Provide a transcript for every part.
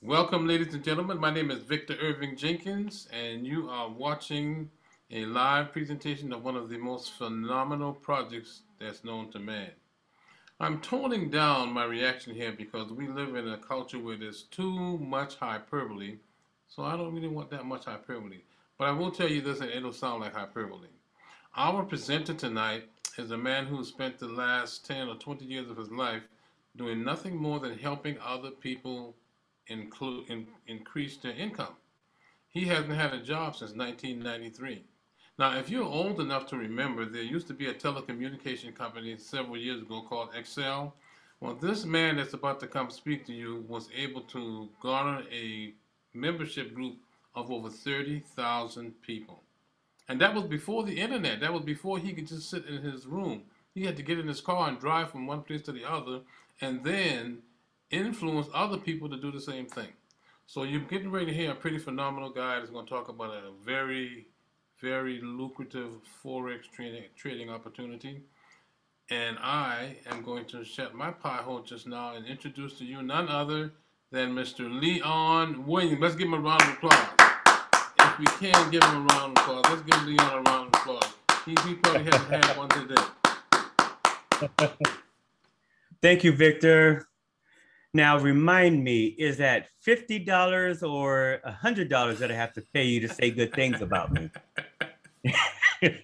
Welcome, ladies and gentlemen. My name is Victor Irving Jenkins, and you are watching a live presentation of one of the most phenomenal projects that's known to man. I'm toning down my reaction here because we live in a culture where there's too much hyperbole, so I don't really want that much hyperbole. But I will tell you this, and it'll sound like hyperbole. Our presenter tonight is a man who spent the last 10 or 20 years of his life doing nothing more than helping other people include, in, increase their income. He hasn't had a job since 1993. Now, if you're old enough to remember, there used to be a telecommunication company several years ago called Excel. Well, this man that's about to come speak to you was able to garner a membership group of over 30,000 people. And that was before the internet. That was before he could just sit in his room. He had to get in his car and drive from one place to the other and then influence other people to do the same thing. So you're getting ready to hear a pretty phenomenal guy that's going to talk about a very, very lucrative forex trading trading opportunity. And I am going to shut my pie hole just now and introduce to you none other than Mr. Leon Williams. Let's give him a round of applause. If we can give him a round of applause, let's give Leon a round of applause. He, he probably hasn't had one today. Thank you, Victor. Now, remind me, is that $50 or $100 that I have to pay you to say good things about me?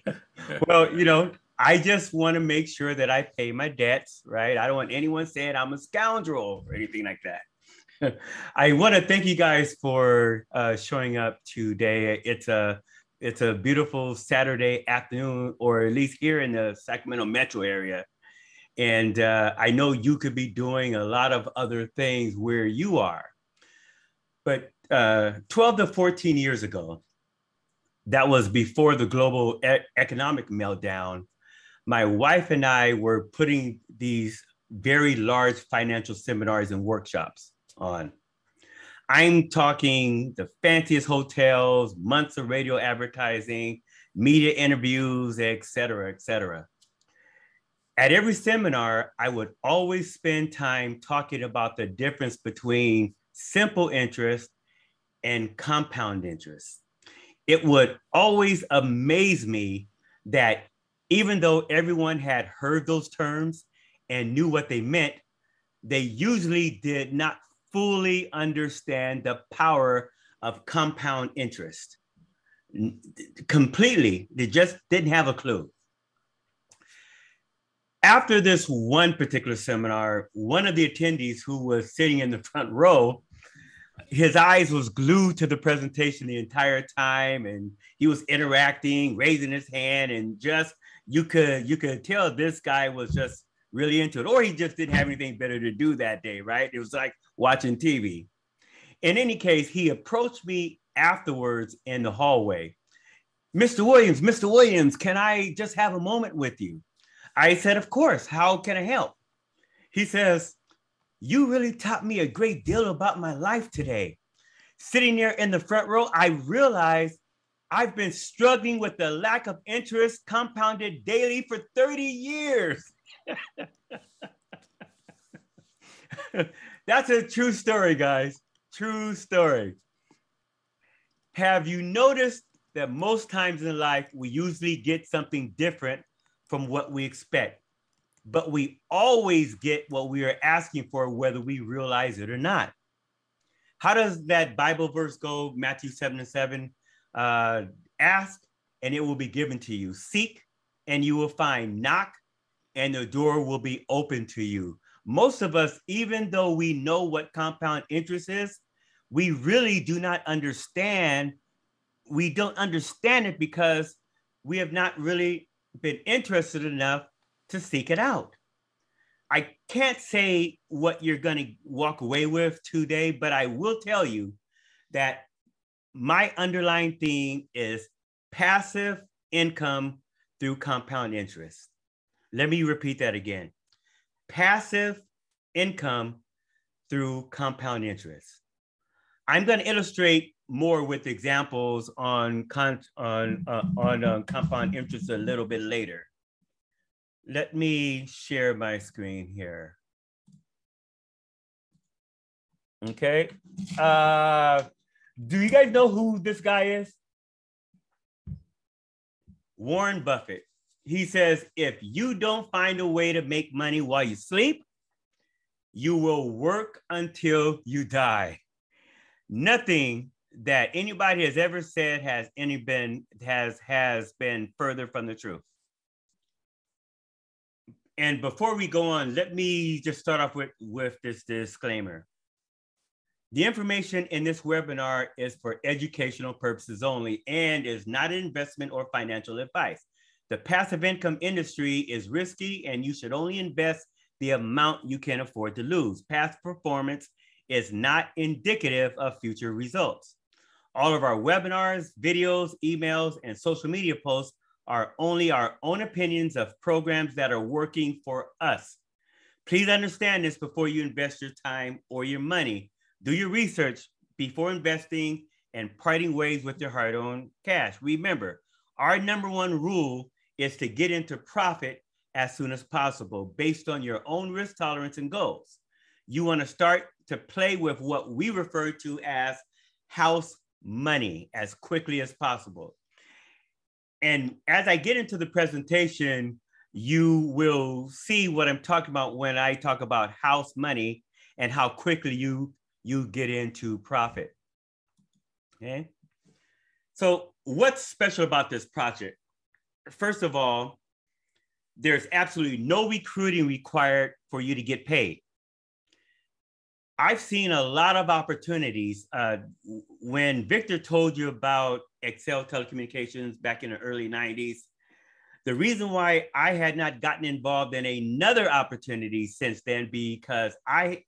well, you know, I just want to make sure that I pay my debts, right? I don't want anyone saying I'm a scoundrel or anything like that. I want to thank you guys for uh, showing up today. It's a it's a beautiful Saturday afternoon, or at least here in the Sacramento metro area. And uh, I know you could be doing a lot of other things where you are. But uh, 12 to 14 years ago, that was before the global e- economic meltdown, my wife and I were putting these very large financial seminars and workshops on. I'm talking the fanciest hotels, months of radio advertising, media interviews, et cetera, et cetera. At every seminar, I would always spend time talking about the difference between simple interest and compound interest. It would always amaze me that even though everyone had heard those terms and knew what they meant, they usually did not fully understand the power of compound interest. Completely, they just didn't have a clue. After this one particular seminar, one of the attendees who was sitting in the front row, his eyes was glued to the presentation the entire time and he was interacting, raising his hand and just you could you could tell this guy was just really into it or he just didn't have anything better to do that day, right? It was like watching TV. In any case, he approached me afterwards in the hallway. Mr. Williams, Mr. Williams, can I just have a moment with you? I said, Of course. How can I help? He says, You really taught me a great deal about my life today. Sitting there in the front row, I realized I've been struggling with the lack of interest compounded daily for 30 years. That's a true story, guys. True story. Have you noticed that most times in life we usually get something different from what we expect, but we always get what we are asking for, whether we realize it or not? How does that Bible verse go? Matthew 7 and 7. Uh, ask and it will be given to you. Seek and you will find. Knock and the door will be open to you most of us, even though we know what compound interest is, we really do not understand. We don't understand it because we have not really been interested enough to seek it out. I can't say what you're going to walk away with today, but I will tell you that my underlying theme is passive income through compound interest. Let me repeat that again passive income through compound interest. I'm going to illustrate more with examples on con- on uh, on uh, compound interest a little bit later. Let me share my screen here. Okay. Uh, do you guys know who this guy is? Warren Buffett. He says, if you don't find a way to make money while you sleep, you will work until you die. Nothing that anybody has ever said has any been has has been further from the truth. And before we go on, let me just start off with, with this disclaimer. The information in this webinar is for educational purposes only and is not an investment or financial advice. The passive income industry is risky and you should only invest the amount you can afford to lose. Past performance is not indicative of future results. All of our webinars, videos, emails, and social media posts are only our own opinions of programs that are working for us. Please understand this before you invest your time or your money. Do your research before investing and parting ways with your hard earned cash. Remember, our number one rule is to get into profit as soon as possible based on your own risk tolerance and goals. You want to start to play with what we refer to as house money as quickly as possible. And as I get into the presentation, you will see what I'm talking about when I talk about house money and how quickly you you get into profit. Okay. So what's special about this project? First of all, there's absolutely no recruiting required for you to get paid. I've seen a lot of opportunities. Uh, when Victor told you about Excel Telecommunications back in the early 90s, the reason why I had not gotten involved in another opportunity since then because I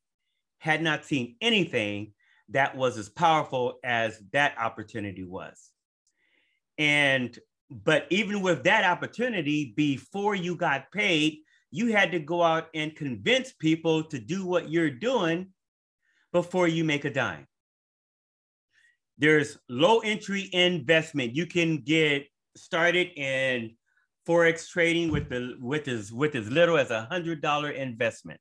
had not seen anything that was as powerful as that opportunity was. And but even with that opportunity, before you got paid, you had to go out and convince people to do what you're doing before you make a dime. There's low entry investment. You can get started in forex trading with the with as with as little as a hundred dollar investment.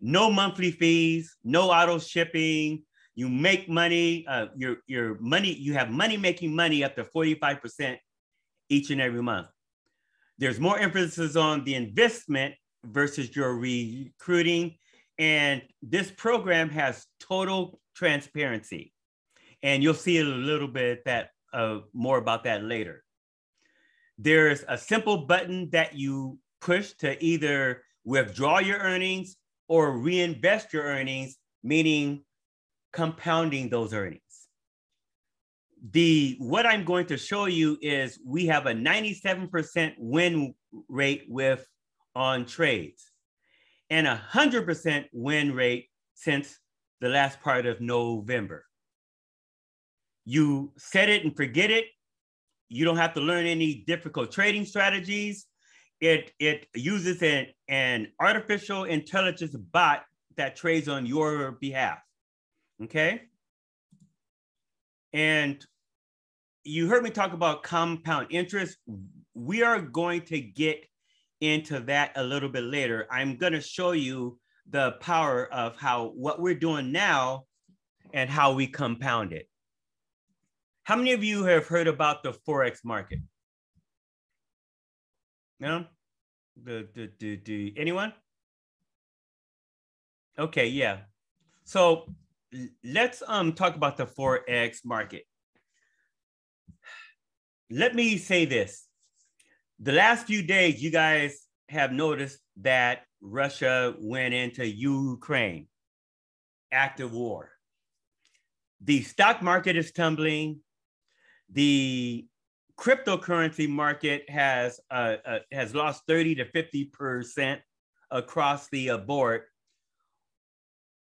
No monthly fees, no auto shipping. You make money. Uh, your your money. You have money making money up to forty five percent each and every month. There's more emphasis on the investment versus your recruiting and this program has total transparency. And you'll see a little bit that uh, more about that later. There's a simple button that you push to either withdraw your earnings or reinvest your earnings, meaning compounding those earnings. The what I'm going to show you is we have a 97% win rate with on trades and a 100% win rate since the last part of November. You set it and forget it. You don't have to learn any difficult trading strategies. It, it uses an, an artificial intelligence bot that trades on your behalf. Okay. And you heard me talk about compound interest. We are going to get into that a little bit later. I'm going to show you the power of how what we're doing now and how we compound it. How many of you have heard about the Forex market? No? The, the, the, the, anyone? Okay, yeah. So let's um talk about the Forex market. Let me say this the last few days, you guys have noticed that Russia went into Ukraine, active war. The stock market is tumbling. The cryptocurrency market has uh, uh, has lost 30 to 50 percent across the board,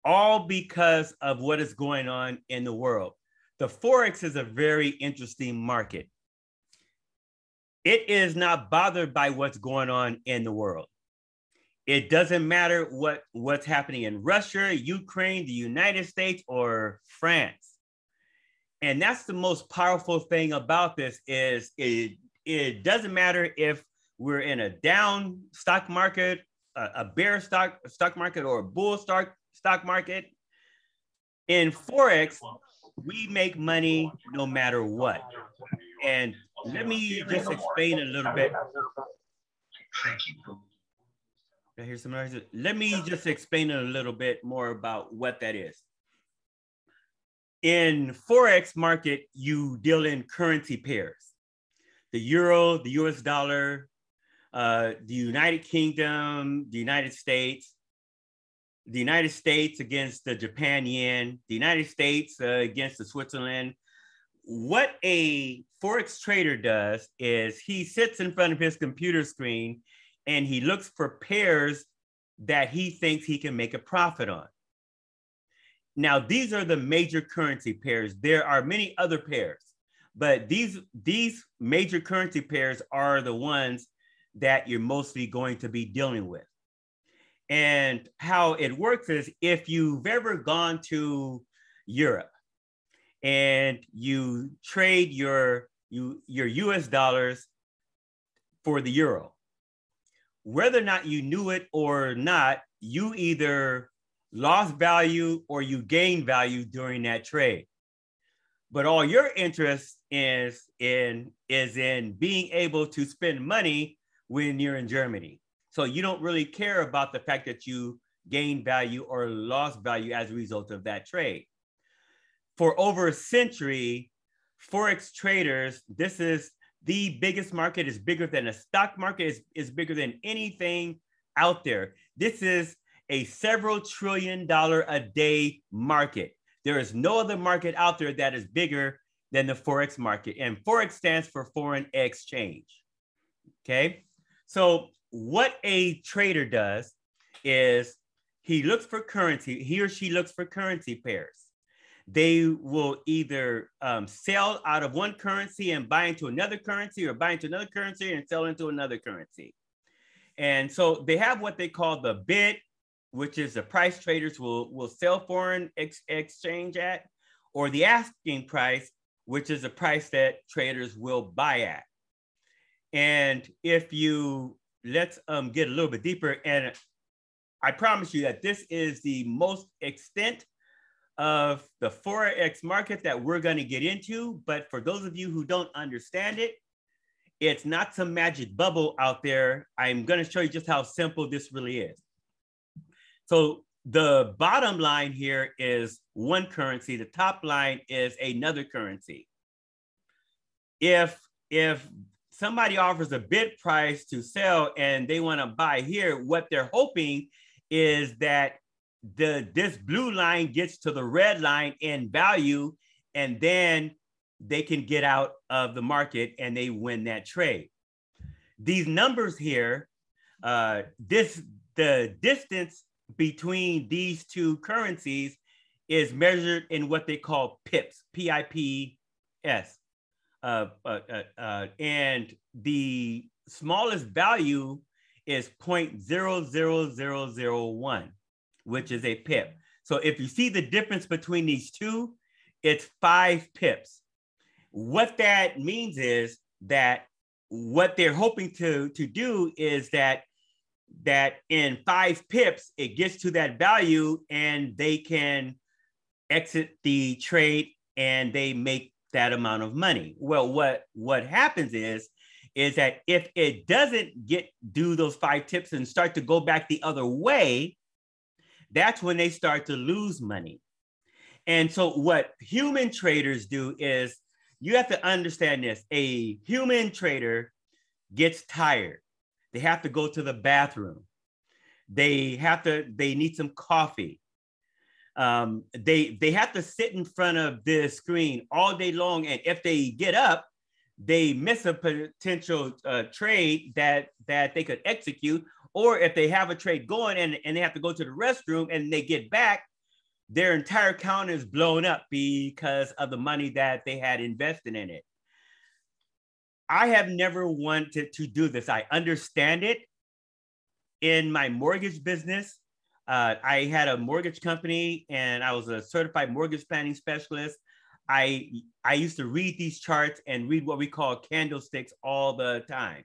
all because of what is going on in the world. The forex is a very interesting market it is not bothered by what's going on in the world. It doesn't matter what, what's happening in Russia, Ukraine, the United States, or France. And that's the most powerful thing about this is it, it doesn't matter if we're in a down stock market, a, a bear stock stock market, or a bull stock stock market. In Forex, we make money no matter what. And let me just explain a little bit. I hear some noises. Let me just explain a little bit more about what that is. In Forex market, you deal in currency pairs. The euro, the US dollar, uh, the United Kingdom, the United States, the United States against the Japan yen, the United States uh, against the Switzerland. What a Forex trader does is he sits in front of his computer screen and he looks for pairs that he thinks he can make a profit on. Now, these are the major currency pairs. There are many other pairs, but these, these major currency pairs are the ones that you're mostly going to be dealing with. And how it works is if you've ever gone to Europe and you trade your you your US dollars for the euro, whether or not you knew it or not, you either lost value or you gained value during that trade. But all your interest is in is in being able to spend money when you're in Germany. So you don't really care about the fact that you gained value or lost value as a result of that trade. For over a century, Forex traders, this is the biggest market, is bigger than a stock market, is, is bigger than anything out there. This is a several trillion dollar a day market. There is no other market out there that is bigger than the Forex market. And Forex stands for foreign exchange. Okay. So what a trader does is he looks for currency, he or she looks for currency pairs. They will either um, sell out of one currency and buy into another currency or buy into another currency and sell into another currency. And so they have what they call the bid, which is the price traders will, will sell foreign ex- exchange at, or the asking price, which is the price that traders will buy at. And if you let's um, get a little bit deeper. And I promise you that this is the most extent of the Forex market that we're going to get into. But for those of you who don't understand it, it's not some magic bubble out there. I'm going to show you just how simple this really is. So the bottom line here is one currency. The top line is another currency. If if somebody offers a bid price to sell and they want to buy here, what they're hoping is that the this blue line gets to the red line in value and then they can get out of the market and they win that trade. These numbers here, uh, this the distance between these two currencies is measured in what they call pips, P-I-P-S. Uh, uh, uh, uh, and the smallest value is 0.00001, which is a pip. So if you see the difference between these two, it's five pips. What that means is that what they're hoping to, to do is that that in five pips, it gets to that value and they can exit the trade and they make that amount of money. Well, what what happens is is that if it doesn't get do those five pips and start to go back the other way, that's when they start to lose money. And so what human traders do is you have to understand this. A human trader gets tired. They have to go to the bathroom. They have to they need some coffee um, they they have to sit in front of the screen all day long, and if they get up, they miss a potential uh, trade that that they could execute. Or if they have a trade going and, and they have to go to the restroom and they get back, their entire account is blown up because of the money that they had invested in it. I have never wanted to do this. I understand it in my mortgage business. Uh, I had a mortgage company and I was a certified mortgage planning specialist. I I used to read these charts and read what we call candlesticks all the time.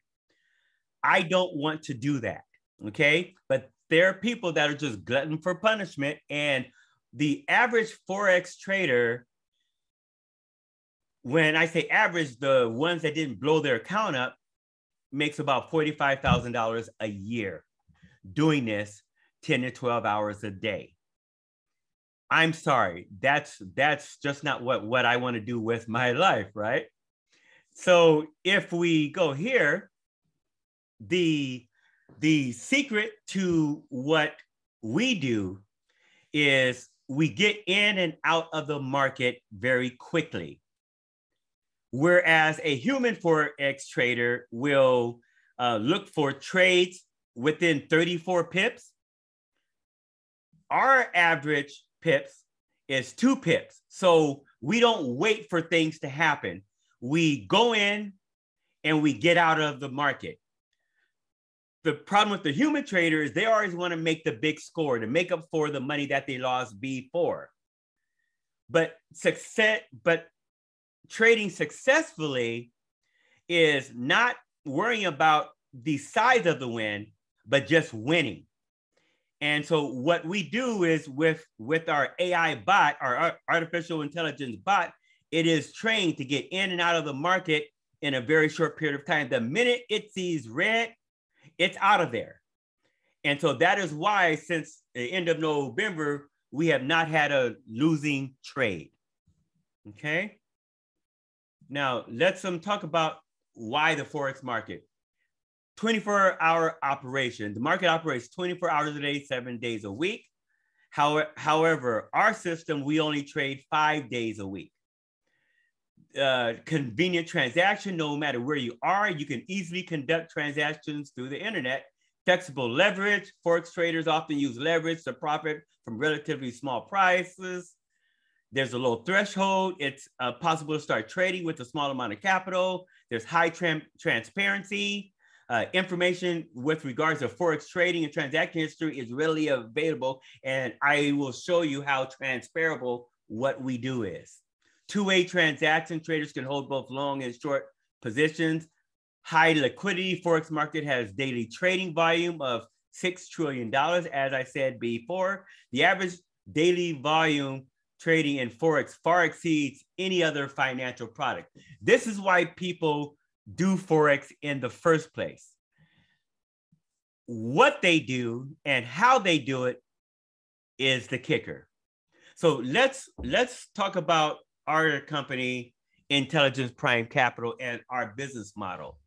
I don't want to do that. Okay. But there are people that are just glutton for punishment. And the average Forex trader, when I say average, the ones that didn't blow their account up, makes about $45,000 a year doing this 10 to 12 hours a day. I'm sorry, that's that's just not what, what I want to do with my life, right? So if we go here, the the secret to what we do is we get in and out of the market very quickly. Whereas a human Forex trader will uh, look for trades within 34 pips. Our average pips is two pips. So we don't wait for things to happen. We go in and we get out of the market the problem with the human trader is they always want to make the big score to make up for the money that they lost before. But success, but trading successfully is not worrying about the size of the win, but just winning. And so what we do is with with our AI bot, our artificial intelligence bot, it is trained to get in and out of the market in a very short period of time. The minute it sees red, it's out of there. And so that is why, since the end of November, we have not had a losing trade. Okay. Now let's um, talk about why the Forex market. 24 hour operation. The market operates 24 hours a day, seven days a week. However, our system, we only trade five days a week. Uh, convenient transaction, no matter where you are. You can easily conduct transactions through the internet. Flexible leverage. Forex traders often use leverage to profit from relatively small prices. There's a low threshold. It's uh, possible to start trading with a small amount of capital. There's high tra- transparency. Uh, information with regards to Forex trading and transaction history is readily available. And I will show you how transferable what we do is. Two-way transaction traders can hold both long and short positions. High liquidity Forex market has daily trading volume of $6 trillion. As I said before, the average daily volume trading in Forex far exceeds any other financial product. This is why people do Forex in the first place. What they do and how they do it is the kicker. So let's let's talk about our company, Intelligence Prime Capital, and our business model.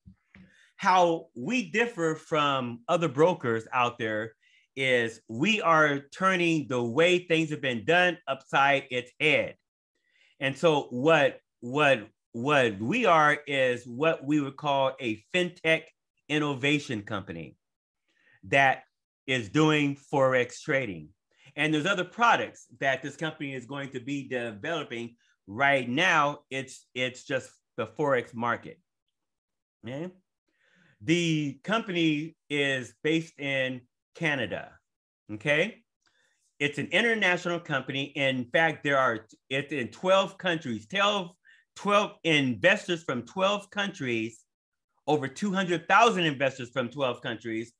How we differ from other brokers out there is we are turning the way things have been done upside its head. And so what what what we are is what we would call a fintech innovation company that is doing forex trading. And there's other products that this company is going to be developing Right now, it's it's just the forex market. Okay? The company is based in Canada. Okay, it's an international company. In fact, there are it's in 12 countries, 12, 12 investors from 12 countries, over 200,000 investors from 12 countries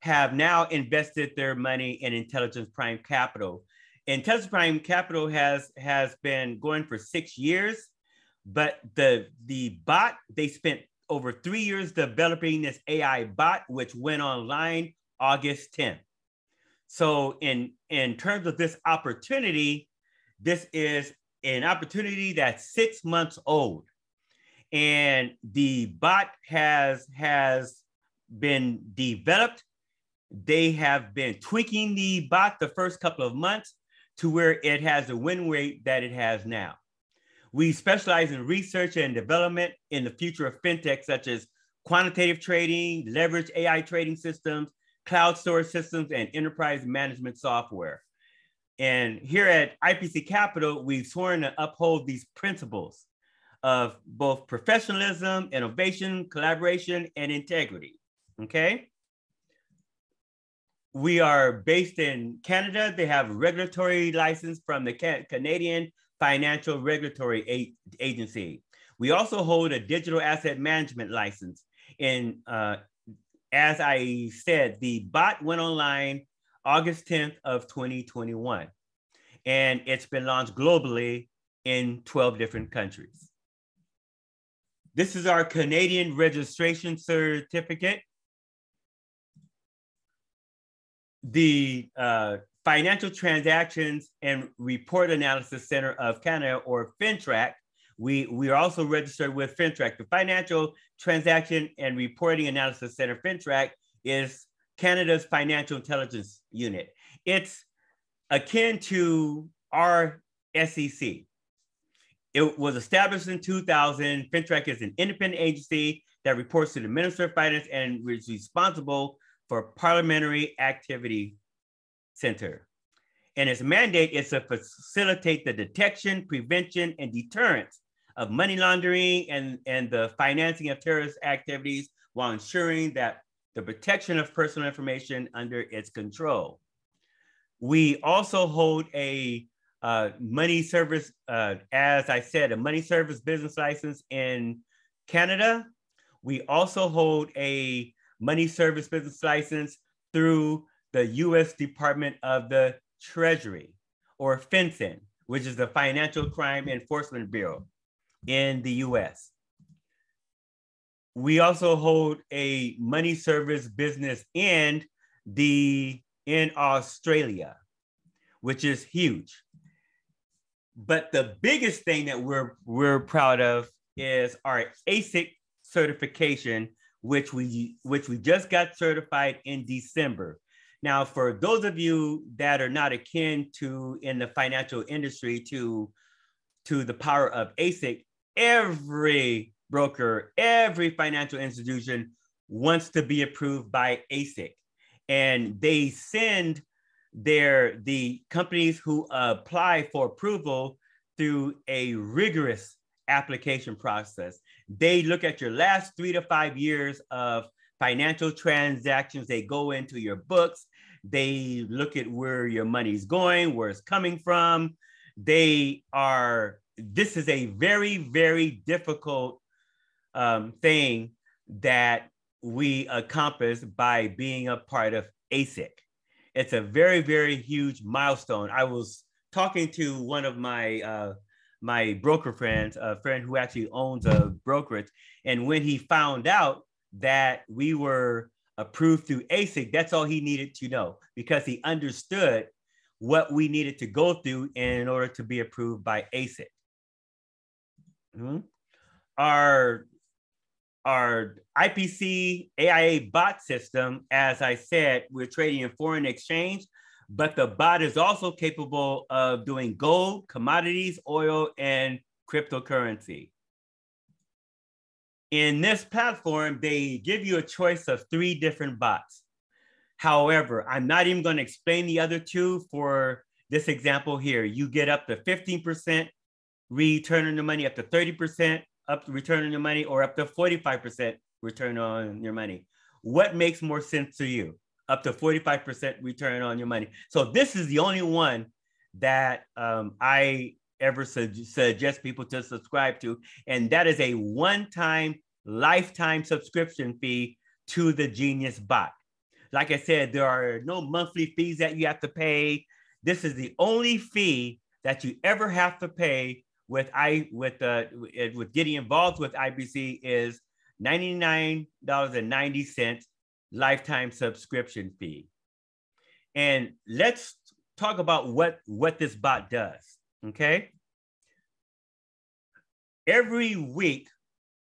have now invested their money in Intelligence Prime Capital. Intelligence Prime Capital has has been going for six years, but the the bot they spent over three years developing this AI bot, which went online August 10th. So in in terms of this opportunity, this is an opportunity that's six months old, and the bot has has been developed. They have been tweaking the bot the first couple of months to where it has the win rate that it has now. We specialize in research and development in the future of fintech, such as quantitative trading, leverage AI trading systems, cloud storage systems, and enterprise management software. And here at IPC Capital, we've sworn to uphold these principles of both professionalism, innovation, collaboration, and integrity. Okay we are based in Canada. They have regulatory license from the Canadian Financial Regulatory Agency. We also hold a digital asset management license. And uh, as I said, the bot went online August 10th of 2021. and it's been launched globally in 12 different countries. This is our Canadian registration certificate. The uh, Financial Transactions and Report Analysis Center of Canada, or FINTRAC. we, we are also registered with FINTRAC. The Financial Transaction and Reporting Analysis Center, FINTRAC, is Canada's financial intelligence unit. It's akin to our SEC. It was established in 2000. FINTRAC is an independent agency that reports to the Minister of Finance and is responsible for Parliamentary Activity Center. And its mandate is to facilitate the detection, prevention, and deterrence of money laundering and, and the financing of terrorist activities while ensuring that the protection of personal information under its control. We also hold a uh, money service, uh, as I said, a money service business license in Canada. We also hold a money service business license through the US Department of the Treasury, or FinCEN, which is the Financial Crime Enforcement Bureau in the US. We also hold a money service business in the in Australia, which is huge. But the biggest thing that we're we're proud of is our ASIC certification, which we which we just got certified in December. Now, for those of you that are not akin to in the financial industry to to the power of ASIC, every broker, every financial institution wants to be approved by ASIC, and they send their the companies who apply for approval through a rigorous application process. They look at your last three to five years of financial transactions. They go into your books. They look at where your money's going, where it's coming from. They are, this is a very, very difficult um, thing that we accomplish by being a part of ASIC it's a very, very huge milestone. I was talking to one of my uh, my broker friends, a friend who actually owns a brokerage, and when he found out that we were approved through ASIC, that's all he needed to know because he understood what we needed to go through in order to be approved by ASIC. Mm-hmm. Our our IPC AIA bot system, as I said, we're trading in foreign exchange, but the bot is also capable of doing gold, commodities, oil, and cryptocurrency. In this platform, they give you a choice of three different bots. However, I'm not even going to explain the other two for this example here. You get up to 15% return on the money, up to 30%, up return on your money or up to 45% return on your money. What makes more sense to you? Up to 45% return on your money. So this is the only one that um, I ever su- suggest people to subscribe to. And that is a one-time lifetime subscription fee to the Genius bot. Like I said, there are no monthly fees that you have to pay. This is the only fee that you ever have to pay with I with uh with getting involved with IPC is $99.90 lifetime subscription fee. And let's talk about what what this bot does, okay? Every week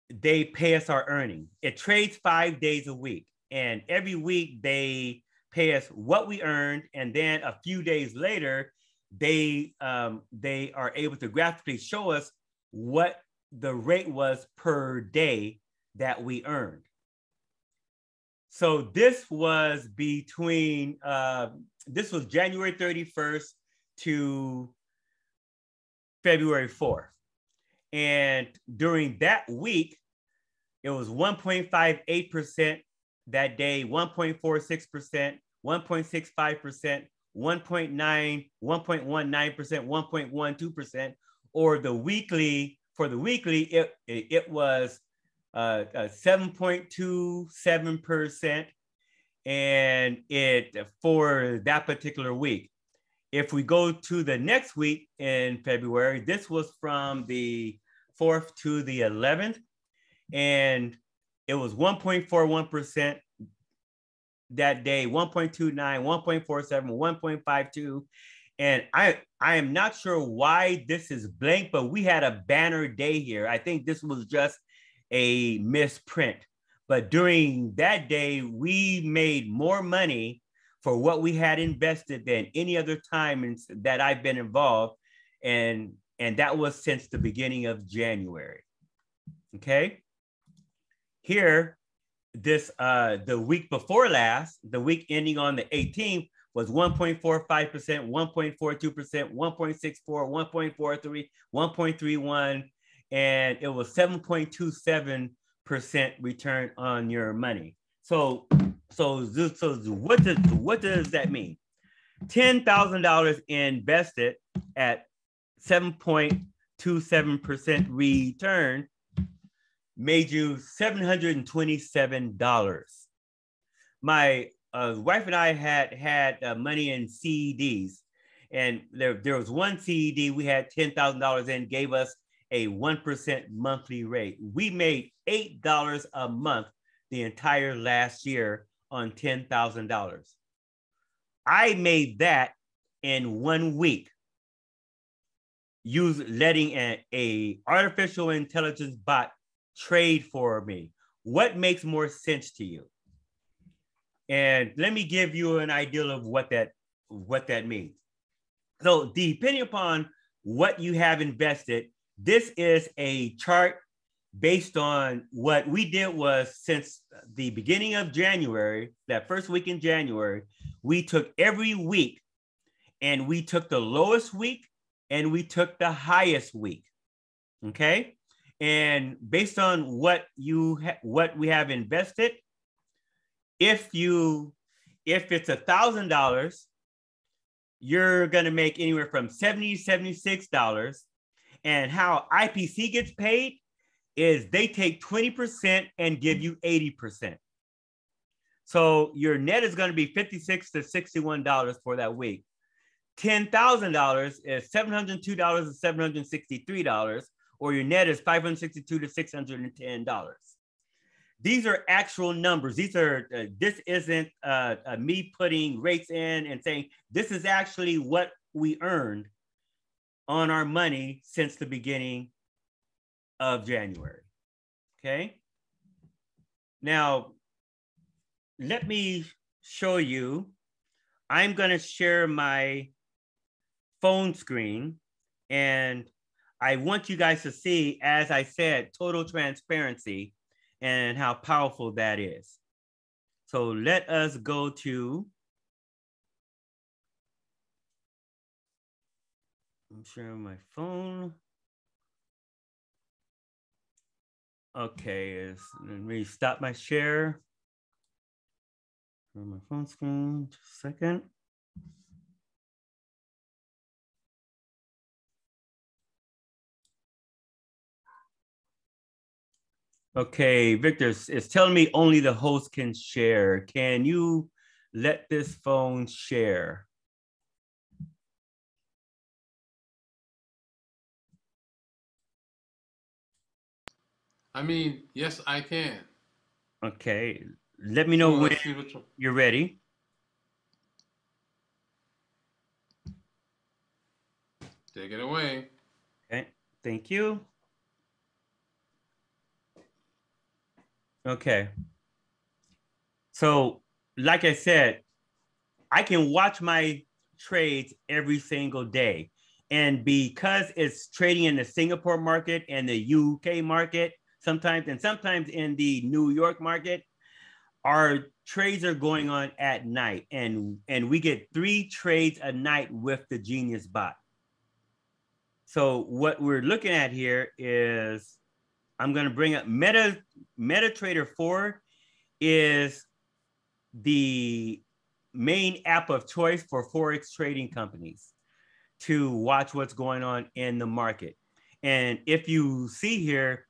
they pay us our earning. It trades 5 days a week and every week they pay us what we earned and then a few days later they um, they are able to graphically show us what the rate was per day that we earned. So this was between uh, this was January 31st to February 4th. And during that week, it was 1.58% that day, 1.46%, 1.65%, 1.9, 1.19%, 1.12%, or the weekly, for the weekly, it, it was uh, uh, 7.27%, and it for that particular week. if we go to the next week in February, this was from the 4th to the 11th, and it was 1.41% that day, 1.29, 1.47, 1.52. And I, I am not sure why this is blank, but we had a banner day here. I think this was just a misprint. But during that day, we made more money for what we had invested than any other time in, that I've been involved. And, and that was since the beginning of January. Okay. Here, this uh, the week before last, the week ending on the 18th, was 1.45%, 1.42%, 1.64, 1.43, 1.31, and it was 7.27% return on your money. So so, so what does what does that mean? Ten thousand dollars invested at seven point two seven percent return made you seven hundred and twenty seven dollars. My uh, wife and I had had uh, money in CDs, and there there was one CD we had ten thousand dollars in, gave us a one percent monthly rate. We made eight dollars a month the entire last year on $10,000. I made that in one week use letting a artificial intelligence bot trade for me what makes more sense to you and let me give you an idea of what that what that means so depending upon what you have invested this is a chart based on what we did was since the beginning of January, that first week in January, we took every week and we took the lowest week and we took the highest week. Okay. And based on what you ha- what we have invested, if you if it's a thousand dollars, you're gonna make anywhere from 70 to 76 dollars. And how IPC gets paid is they take 20% and give you 80%. So your net is going to be 56 to $61 for that week. $10,000 is $702 to $763, or your net is $562 to $610. These are actual numbers. These are, uh, this isn't uh, uh, me putting rates in and saying, this is actually what we earned on our money since the beginning of January. Okay. Now, let me show you. I'm going to share my phone screen and I want you guys to see, as I said, total transparency and how powerful that is. So let us go to, I'm sharing my phone. Okay, let me stop my share. On my phone screen, just a second. Okay, Victor, it's telling me only the host can share. Can you let this phone share? I mean, yes, I can. Okay. Let me know Well, when let's see which one. you're ready. Take it away. Okay. Thank you. Okay. So, like I said, I can watch my trades every single day. And because it's trading in the Singapore market and the UK market, sometimes, and sometimes in the New York market, our trades are going on at night. And, and we get three trades a night with the Genius bot. So what we're looking at here is I'm going to bring up Meta MetaTrader 4 is the main app of choice for forex trading companies to watch what's going on in the market. And if you see here,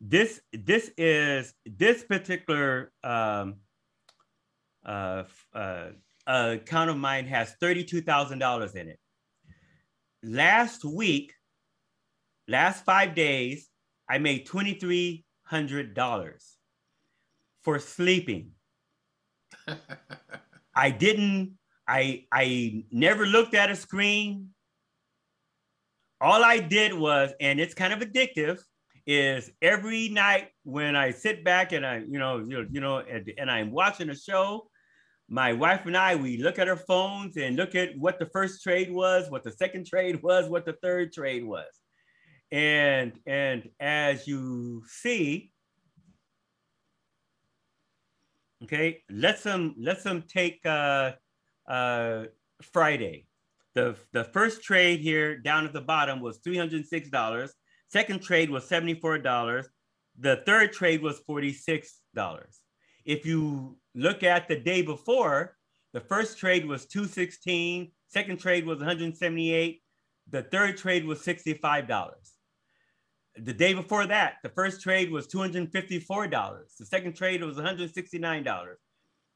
this this is this particular um, uh, uh, account of mine has $32,000 in it. Last week, last five days, I made $2,300 for sleeping. I didn't, I, I never looked at a screen. All I did was, and it's kind of addictive, is every night when I sit back and I, you know, you know, you know, and, and I'm watching a show, my wife and I, we look at our phones and look at what the first trade was, what the second trade was, what the third trade was. And and as you see, okay, let's them let's them take uh uh Friday. The the first trade here down at the bottom was $306. Second trade was $74. The third trade was $46. If you look at the day before, the first trade was 216, second trade was 178, the third trade was $65. The day before that, the first trade was $254. The second trade was $169.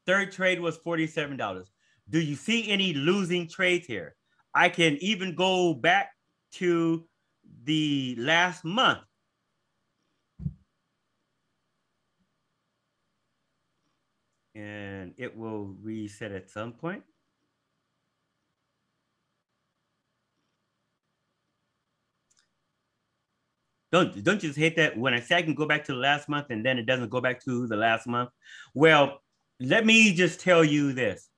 Third trade was $47. Do you see any losing trades here? I can even go back to the last month. And it will reset at some point. Don't don't you just hate that when I say I can go back to the last month and then it doesn't go back to the last month? Well, let me just tell you this.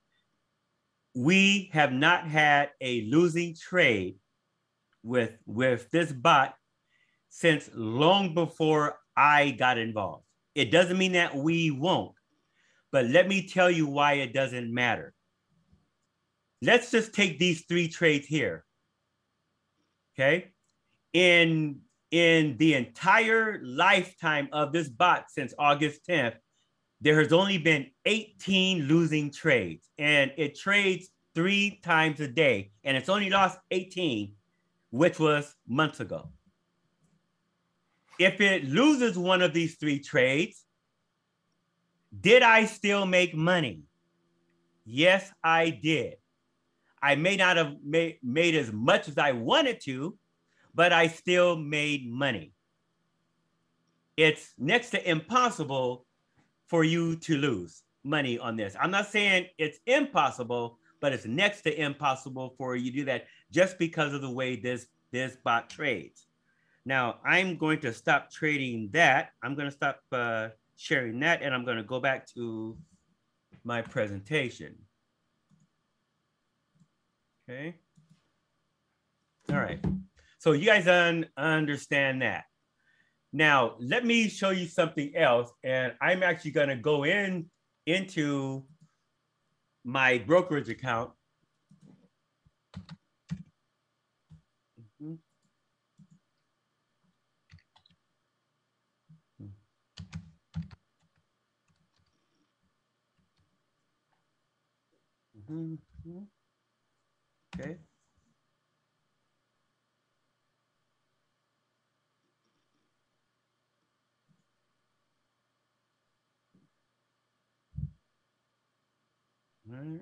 We have not had a losing trade with with this bot since long before I got involved. It doesn't mean that we won't, but let me tell you why it doesn't matter. Let's just take these three trades here. Okay. In in the entire lifetime of this bot since August 10th, there has only been 18 losing trades and it trades three times a day and it's only lost 18, which was months ago. If it loses one of these three trades, did I still make money? Yes, I did. I may not have made, made as much as I wanted to, but I still made money. It's next to impossible for you to lose money on this. I'm not saying it's impossible, but it's next to impossible for you to do that just because of the way this, this bot trades. Now I'm going to stop trading that. I'm going to stop uh, sharing that and I'm going to go back to my presentation. Okay. All right. So you guys un understand that. Now, let me show you something else. And I'm actually going to go in into my brokerage account. Mm -hmm. Mm -hmm. Okay. All right,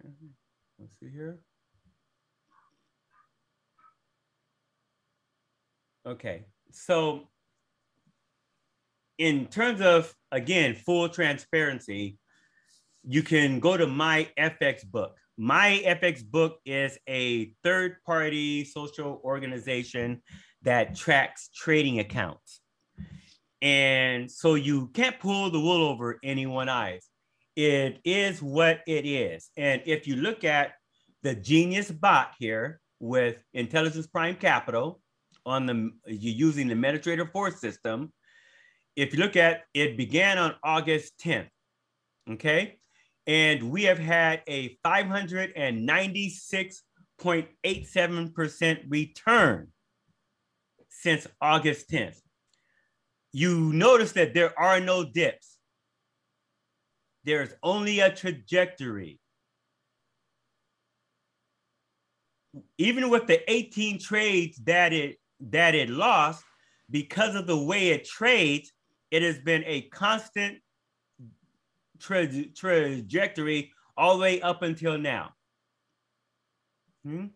let's see here. Okay, so in terms of, again, full transparency, you can go to my FX book. Myfxbook is a third party social organization that tracks trading accounts. And so you can't pull the wool over anyone's eyes it is what it is. And if you look at the Genius bot here with Intelligence Prime Capital on the you're using the MetaTrader 4 system, if you look at it began on August 10th. Okay. And we have had a 596.87% return since August 10th. You notice that there are no dips there's only a trajectory. Even with the 18 trades that it that it lost, because of the way it trades, it has been a constant tra trajectory all the way up until now. Hmm?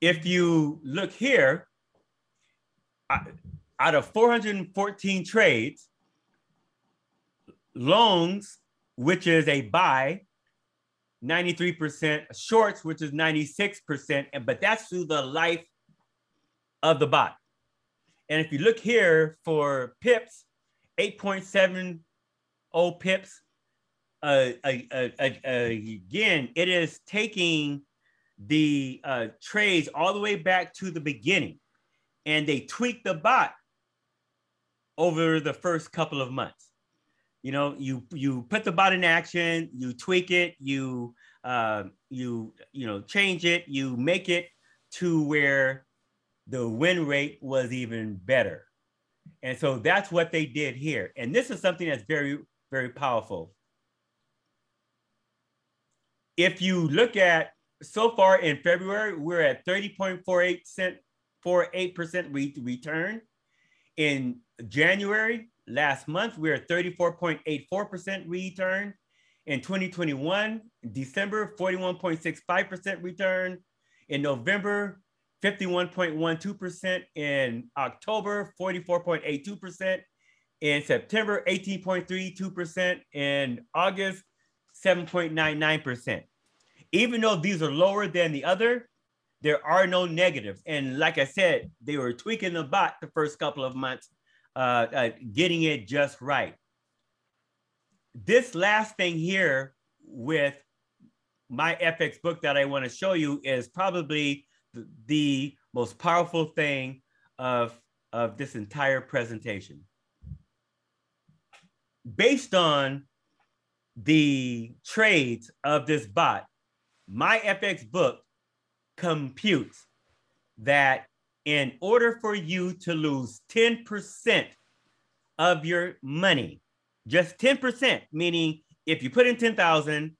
If you look here, out of 414 trades, longs, which is a buy, 93%, shorts, which is 96%, but that's through the life of the bot. And if you look here for pips, 8.70 pips, uh, uh, uh, again, it is taking the uh, trades all the way back to the beginning. And they tweak the bot over the first couple of months. You know, you you put the bot in action, you tweak it, you uh, you you know change it, you make it to where the win rate was even better. And so that's what they did here. And this is something that's very, very powerful. If you look at so far in February, we're at 30.48 cent, 48% re- return. In January, last month, we we're at 34.84% return. In 2021, December, 41.65% return. In November, 51.12%. In October, 44.82%. In September, 18.32%. In August, 7.99%. Even though these are lower than the other, there are no negatives. And like I said, they were tweaking the bot the first couple of months, uh, uh, getting it just right. This last thing here with Myfxbook that I want to show you is probably the, the most powerful thing of, of this entire presentation. Based on the trades of this bot, Myfxbook computes that in order for you to lose 10% of your money, just 10%, meaning if you put in 10,000,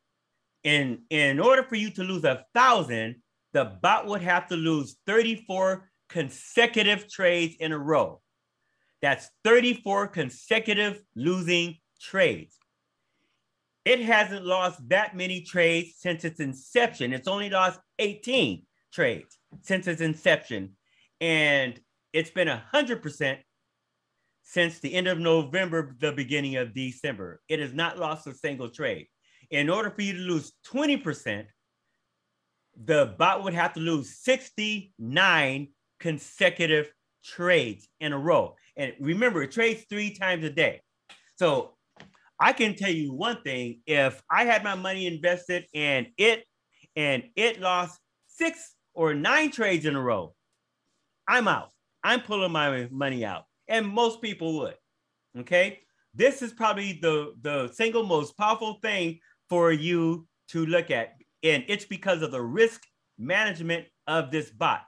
in, in order for you to lose a thousand, the bot would have to lose 34 consecutive trades in a row. That's 34 consecutive losing trades. It hasn't lost that many trades since its inception. It's only lost 18 trades since its inception. And it's been 100% since the end of November, the beginning of December. It has not lost a single trade. In order for you to lose 20%, the bot would have to lose 69 consecutive trades in a row. And remember, it trades three times a day. So I can tell you one thing: if I had my money invested and it and it lost six or nine trades in a row, I'm out. I'm pulling my money out, and most people would. Okay, this is probably the the single most powerful thing for you to look at, and it's because of the risk management of this bot.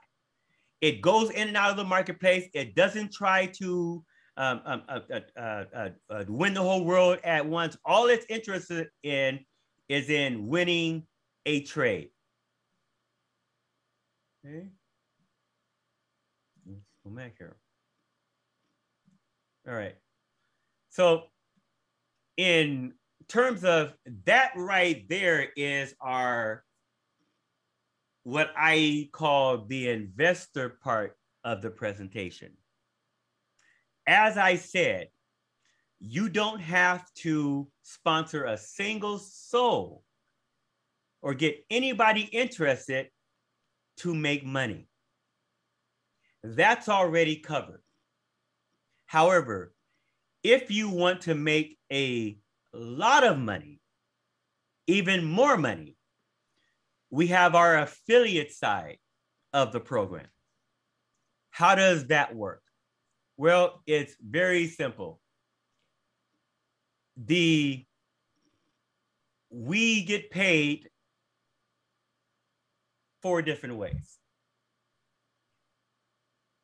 It goes in and out of the marketplace. It doesn't try to um, um, uh, uh, uh, uh, win the whole world at once. All it's interested in is in winning a trade. Okay. Let's go back here. All right. So, in terms of that, right there is our what I call the investor part of the presentation as I said, you don't have to sponsor a single soul or get anybody interested to make money. That's already covered. However, if you want to make a lot of money, even more money, we have our affiliate side of the program. How does that work? Well, it's very simple. The we get paid four different ways.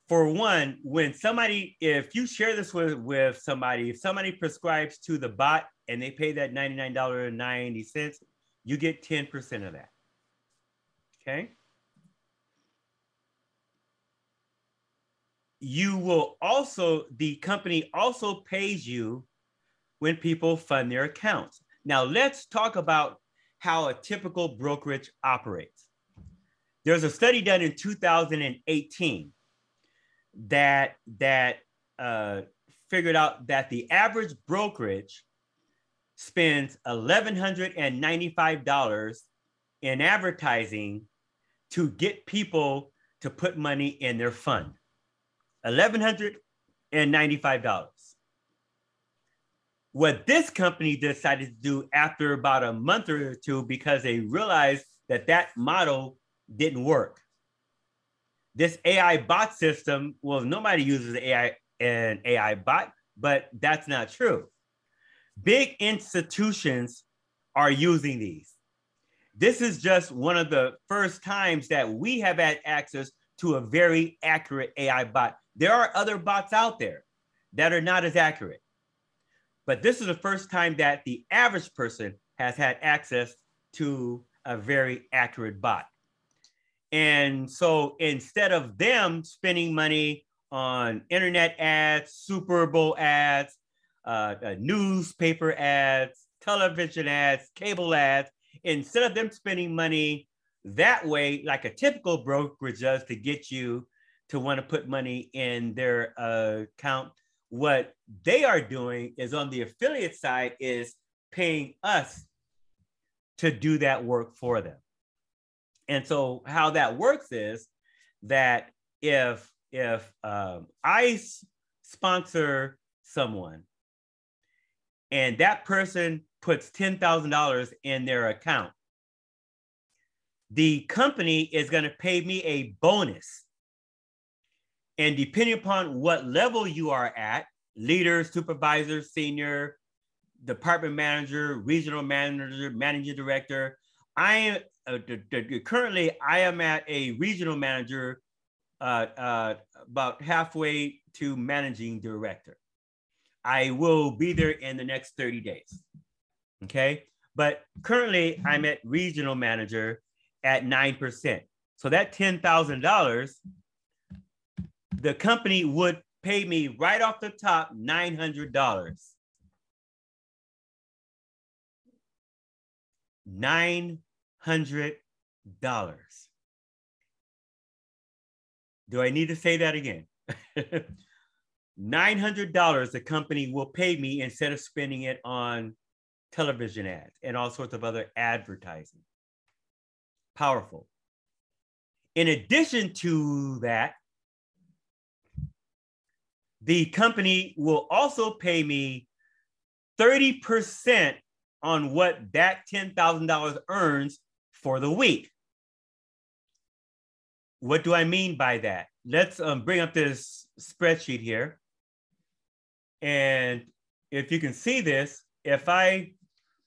For one, when somebody, if you share this with, with somebody, if somebody prescribes to the bot and they pay that $99.90, you get 10% of that. Okay. you will also, the company also pays you when people fund their accounts. Now, let's talk about how a typical brokerage operates. There's a study done in 2018 that that uh, figured out that the average brokerage spends $1,195 in advertising to get people to put money in their fund. $1,195. What this company decided to do after about a month or two, because they realized that that model didn't work. This AI bot system, well, nobody uses AI an AI bot, but that's not true. Big institutions are using these. This is just one of the first times that we have had access to a very accurate AI bot. There are other bots out there that are not as accurate. But this is the first time that the average person has had access to a very accurate bot. And so instead of them spending money on internet ads, Super Bowl ads, uh, uh, newspaper ads, television ads, cable ads, instead of them spending money that way, like a typical brokerage does to get you to want to put money in their uh, account, what they are doing is on the affiliate side is paying us to do that work for them. And so how that works is that if if um, I sponsor someone and that person puts $10,000 in their account, the company is going to pay me a bonus. And depending upon what level you are at, leader, supervisor, senior, department manager, regional manager, managing director, I am uh, the, the, currently I am at a regional manager, uh, uh, about halfway to managing director. I will be there in the next 30 days. Okay. But currently I'm at regional manager at 9%. So that $10,000, the company would pay me right off the top $900. Nine hundred dollars. Do I need to say that again? $900 the company will pay me instead of spending it on television ads and all sorts of other advertising. Powerful. In addition to that, the company will also pay me 30% on what that $10,000 earns for the week. What do I mean by that? Let's um, bring up this spreadsheet here. And if you can see this, if I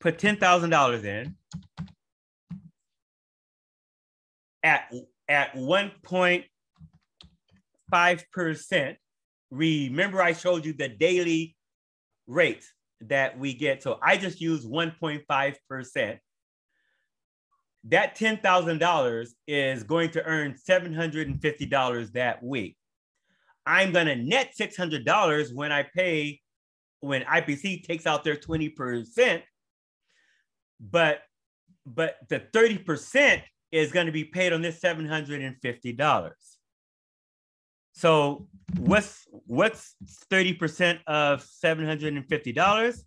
put $10,000 in at, at 1.5%, remember I showed you the daily rate that we get. So I just use 1.5% that $10,000 is going to earn $750 that week. I'm going to net $600 when I pay, when IPC takes out their 20%. But, but the 30% is going to be paid on this $750. So what's what's 30% of $750?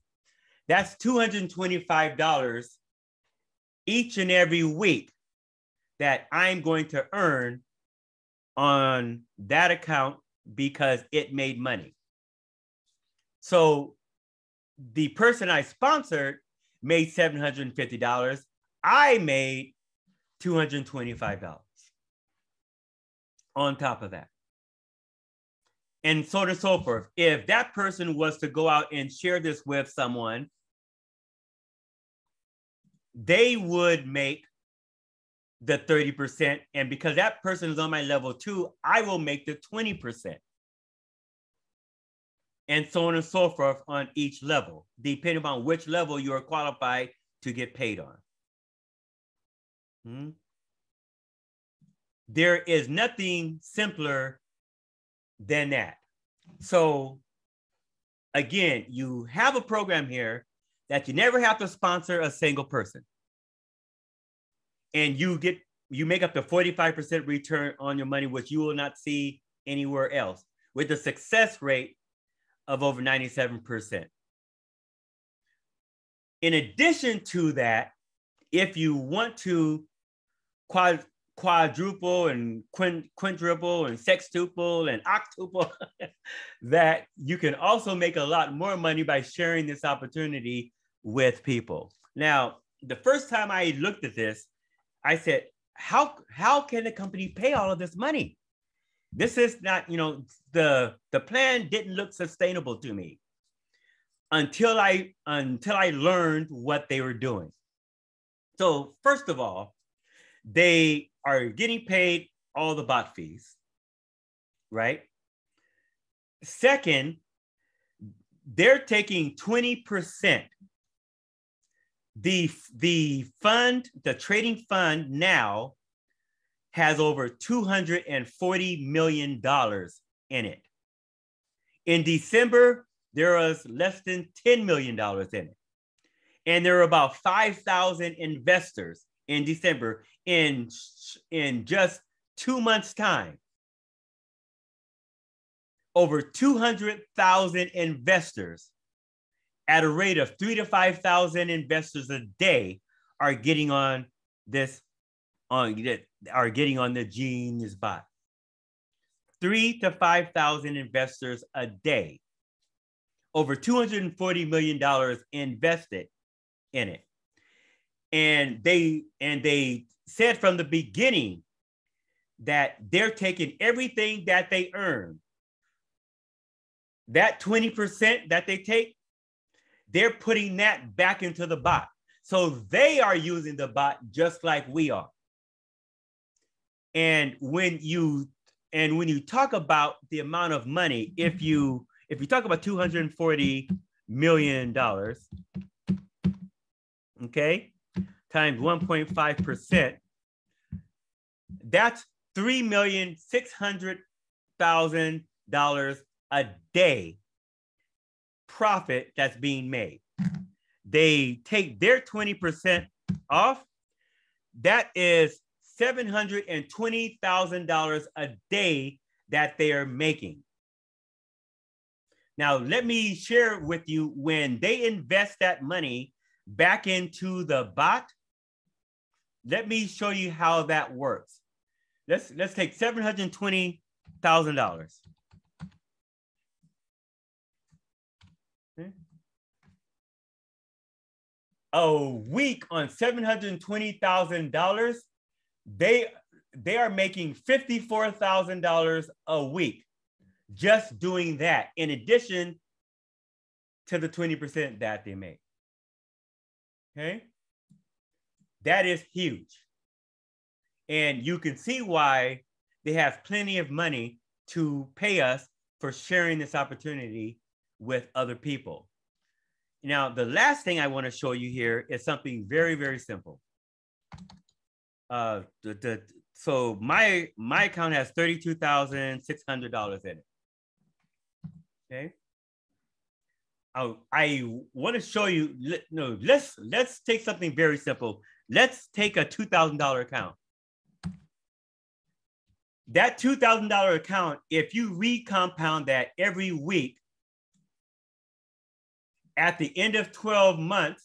That's $225 each and every week that I'm going to earn on that account because it made money. So the person I sponsored made $750. I made $225 on top of that. And so on and so forth. If that person was to go out and share this with someone they would make the 30%. And because that person is on my level two, I will make the 20%. And so on and so forth on each level, depending on which level you are qualified to get paid on. Hmm? There is nothing simpler than that. So, again, you have a program here that you never have to sponsor a single person. And you get you make up to 45% return on your money, which you will not see anywhere else, with a success rate of over 97%. In addition to that, if you want to quad, quadruple and quint, quintuple and sextuple and octuple, that you can also make a lot more money by sharing this opportunity with people. Now, the first time I looked at this, I said, how, how can the company pay all of this money? This is not, you know, the, the plan didn't look sustainable to me until I, until I learned what they were doing. So first of all, they are getting paid all the bot fees, right? Second, they're taking 20%. The, the fund, the trading fund now has over $240 million in it. In December, there was less than $10 million in it. And there were about 5,000 investors in December in, in just two months' time. Over 200,000 investors at a rate of three to 5,000 investors a day are getting on this, on are getting on the Genius bot. Three to 5,000 investors a day. Over $240 million invested in it. And they and they said from the beginning that they're taking everything that they earn. That 20% that they take, they're putting that back into the bot. So they are using the bot just like we are. And when you and when you talk about the amount of money, if you if you talk about 240 million dollars, okay, times 1.5%, that's $3,600,000 a day profit that's being made. They take their 20% off. That is $720,000 a day that they are making. Now, let me share with you when they invest that money back into the bot, let me show you how that works. Let's, let's take $720,000. a week on $720,000 they they are making fifty four thousand dollars a week just doing that. In addition to the twenty percent that they make. Okay. That is huge. And you can see why they have plenty of money to pay us for sharing this opportunity with other people. Now, the last thing I want to show you here is something very, very simple. Uh, the, the, so my my account has thirty-two thousand six hundred dollars in it. Okay. I, I want to show you. No, let's let's take something very simple. Let's take a two thousand dollar account. That two thousand dollar account, if you recompound that every week, at the end of twelve months,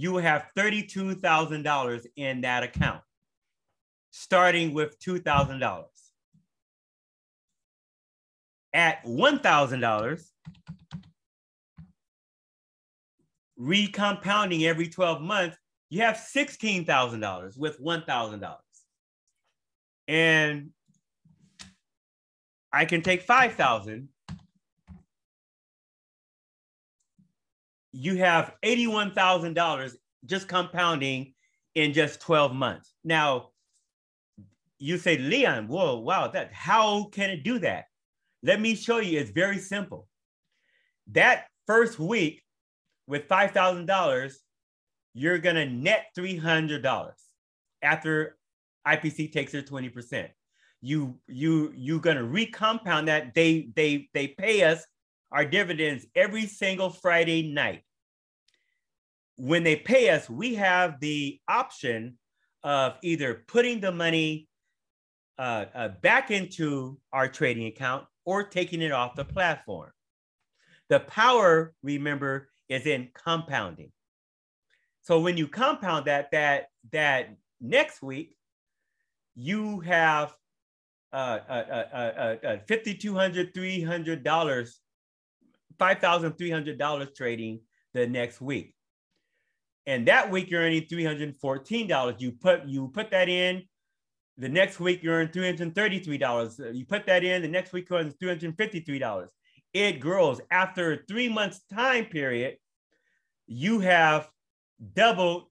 you will have thirty-two thousand dollars in that account, starting with two thousand dollars. At one thousand dollars recompounding every 12 months, you have $16,000 with $1,000. And I can take 5,000. You have $81,000 just compounding in just 12 months. Now, you say, Leon, whoa, wow, that how can it do that? Let me show you. It's very simple. That first week, with $5,000, you're going to net $300 after IPC takes their 20%. You you you're going to recompound that they they they pay us our dividends every single Friday night. When they pay us, we have the option of either putting the money uh, uh, back into our trading account or taking it off the platform. The power, remember, is in compounding. So when you compound that, that that next week, you have uh, uh, uh, uh, uh $5,200, $300, $5,300 trading the next week. And that week you're earning $314. You put you put that in. The next week you earn $333. You put that in, the next week you earn $353. It grows. After three months time period, you have doubled.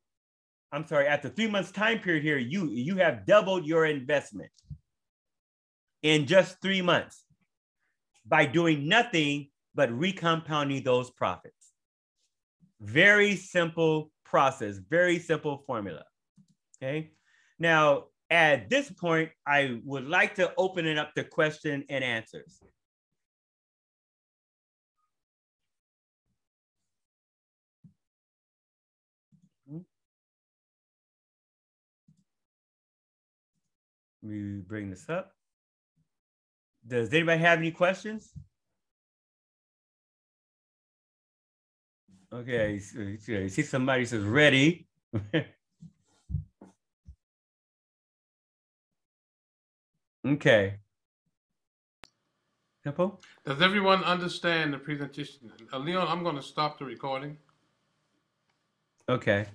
I'm sorry, after three months time period here, you you have doubled your investment in just three months by doing nothing but recompounding those profits. Very simple process, very simple formula. Okay. Now, at this point, I would like to open it up to question and answers. Let me bring this up. Does anybody have any questions? Okay, I see somebody says ready. okay. Tempo? Does everyone understand the presentation? Uh, Leon, I'm going to stop the recording. Okay.